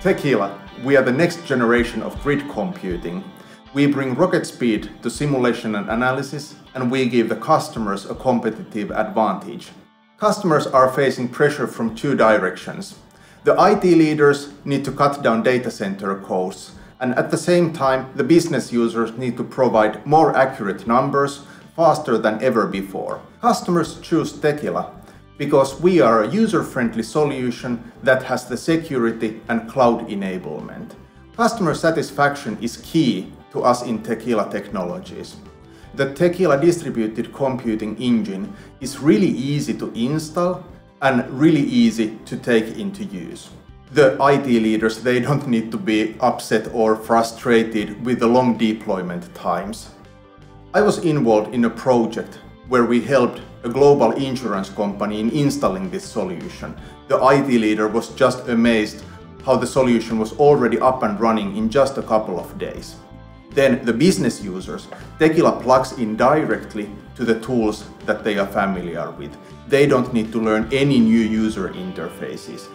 Techila, we are the next generation of grid computing. We bring rocket speed to simulation and analysis, and we give the customers a competitive advantage. Customers are facing pressure from two directions. The IT leaders need to cut down data center costs, and at the same time, the business users need to provide more accurate numbers faster than ever before. Customers choose Techila because we are a user-friendly solution that has the security and cloud enablement. Customer satisfaction is key to us in Techila Technologies. The Techila distributed computing engine is really easy to install and really easy to take into use. The IT leaders, they don't need to be upset or frustrated with the long deployment times. I was involved in a project where we helped a global insurance company in installing this solution. The IT leader was just amazed how the solution was already up and running in just a couple of days. Then the business users, Techila plugs in directly to the tools that they are familiar with. They don't need to learn any new user interfaces.